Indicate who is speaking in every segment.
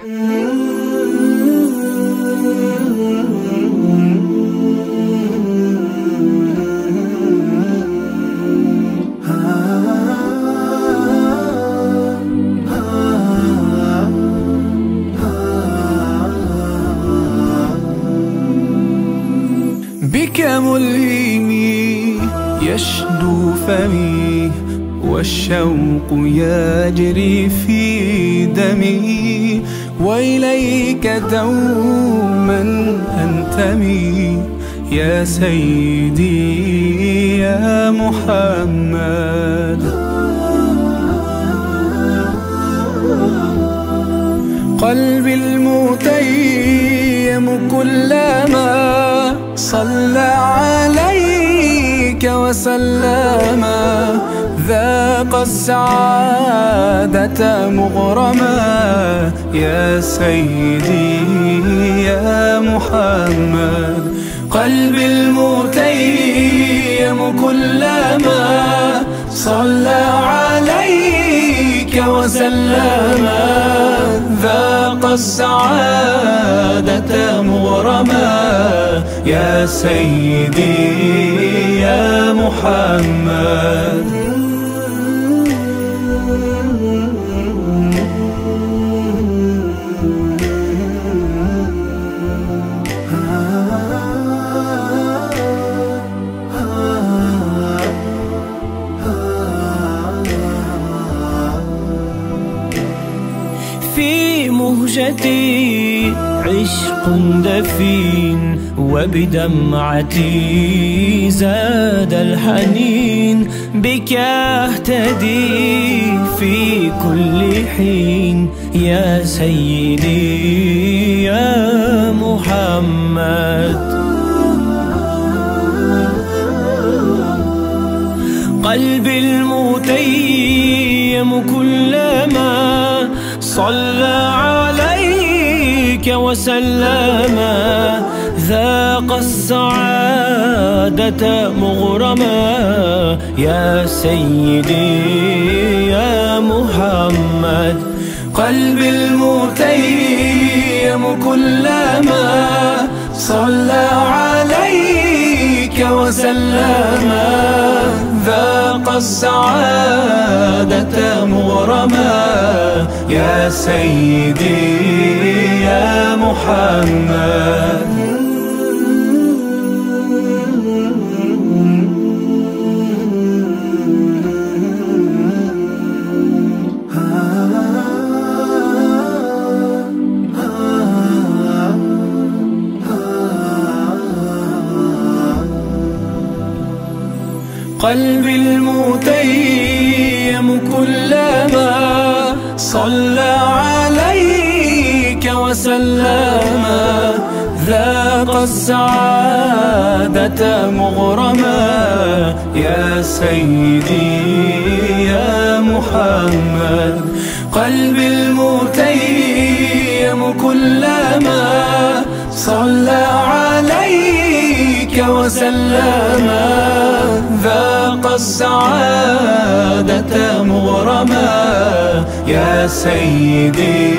Speaker 1: بك ملهمي يشدو فمي والشوق يجري في دمي وإليك دوما أنتمي. يا سيدي يا محمد. قلبي المتيم كلما صلى عليك وسلم. ذاق السعادة مغرما يا سيدي يا محمد قلبي المتيم كلما صلى عليك وسلم. ذاق السعادة مغرما يا سيدي يا محمد.
Speaker 2: مهجتي عشق دفين وبدمعتي زاد الحنين بك أهتدي في كل حين. يا سيدي يا محمد. قلبي المتيم كلما صلى وسلم ذاق السعادة مغرما. يا سيدي يا محمد
Speaker 1: قلبي المتيم كلما صلى عليك وسلم ذاق السعادة مغرما. يا سيدي يا محمد. قلبي المتيم كلما صلى عليك وسلم. ذاق السعادة مغرما. يا سيدي يا محمد. قلبي المتيم كلما. صلى عليك وسلم. ذاق السعادة مغرما يا سيدي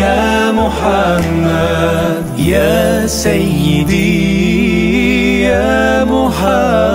Speaker 1: يا محمد يا سيدي يا محمد.